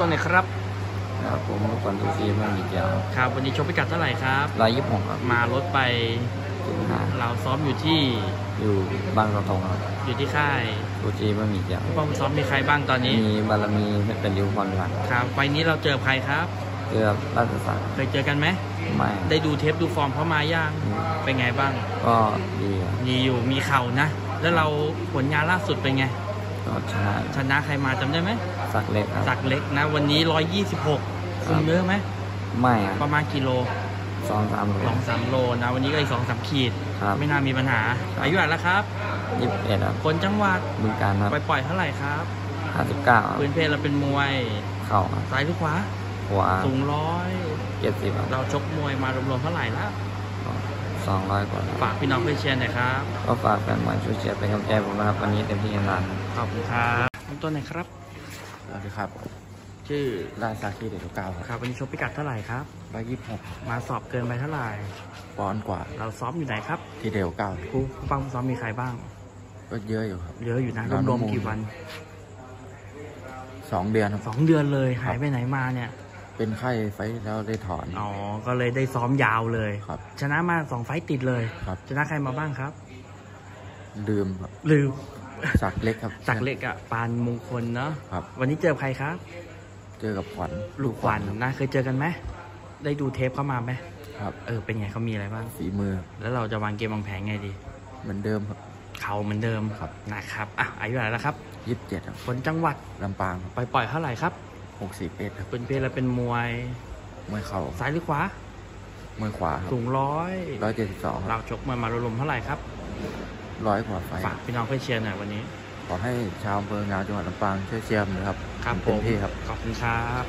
ต้นไหนครับครับผมเมื่อก่อนทุกทีไม่มีเจ้าครับวันนี้ชกพิกัดเท่าไหร่ครับร้อยยี่สิบหกครับ มาลดไปถึงห้าเราซ้อมอยู่ที่อยู่บางกระทงครับอยู่ที่ค่ายทุกทีไม่มีเจ้าป้อมซ้อมมีใครบ้างตอนนี้มีบารมีเพชรเป็นริ้วพรหลังครับไฟล์นี้เราเจอใครครับเกือบราชสักดิ์เคยเจอกันไหมไม่ได้ดูเทปดูฟอร์มเขามาย่างเป็นไงบ้าง ก็ดีครับมีอยู่มีเข่านะ แล้วเราผลงานล่าสุดเป็นไง ก็ชนะชนะใครมาจำได้ไหมสักเล็กครับ สักเล็กนะ วันนี้ 126คุมเยอะไหมไม่คปรับระมาณกิโลสองสามโลสองสามโลนะวันนี้ก็อีกสองสามขีดครับไม่น่ามีปัญหา อายุเท่าไหร่แล้วครับยี่สิบเอ็ดครับคนจังหวัดบึงการครับไปปล่อยเท่าไหร่ครับห้าสิบเก้าพื้นเพเราเป็นมวย เข่าครับซ้ายหรือขวาขวาสูงร้อยเจ็ดสิบครับเราชกมวยมารวมๆเท่าไหร่แล้ว สองร้อยกว่าครับฝากพี่น้องเพื่อนเชียร์หน่อยครับก็ฝากแฟนมวยช่วยเชียร์เป็นกำลังใจผมนะครับวันนี้เต็มที่แน่นอนขอบคุณครับเริ่มต้นหน่อยครับสวัสดีครับ ชื่อราชาคีเด็กเก้าครับวันนี้ชกพิกัดเท่าไหร่ครับร้อยยี่สิบหกมาสอบเกินไปเท่าไหร่ปอนด์กว่า เราซ้อมอยู่ไหนครับ ที่เดียวเก้าครูผู้ฟังผู้ซ้อมมีใครบ้าง ก็เยอะอยู่ครับ เยอะอยู่นะเรารวมน้ำมูลๆกี่วันสองเดือนครับสองเดือนเลยครับหายไปไหนมาเนี่ย เป็นไข้ไฟท์แล้วได้ถอน อ๋อ ก็เลยได้ซ้อมยาวเลย ครับ ชนะมาสองไฟต์ติดเลย ครับ ชนะใครมาบ้างครับ ลืมครับ ลืม สักเล็กครับ สักดิ์เล็กอะปานมงคลเนาะ ครับ วันนี้เจอใครครับ เจอกับขวัญ ลูกควันนะ เคยเจอกันไหม ได้ดูเทปเข้ามาไหมครับ เออ เป็นไงเขามีอะไรบ้าง ฝีมือ แล้วเราจะวางเกมวางแผนไงดี เหมือนเดิมครับ เขาเหมือนเดิม ครับ นะครับ อะ อายุเท่าไหร่แล้วครับยี่สิบเจ็ดครับคนจังหวัดลำปาง ปล่อยปล่อยเท่าไหร่ครับ หกสิบเอ็ดครับเป็นเพลเราเป็นมวยมวยเข่าซ้ายหรือขวา มวยขวาครับสูงร้อยร้อยเจ็ดสิบสองเราชกมวยมารวมๆเท่าไหร่ครับร้อยกว่าไฟท์ฝากพี่น้องเพื่อนเชียร์หน่อยวันนี้ ขอให้ชาวอำเภองาวจังหวัดลำปางช่วยเชียร์ผมนะครับ ครับผเต็มมที่ครับ ขอบคุณครับ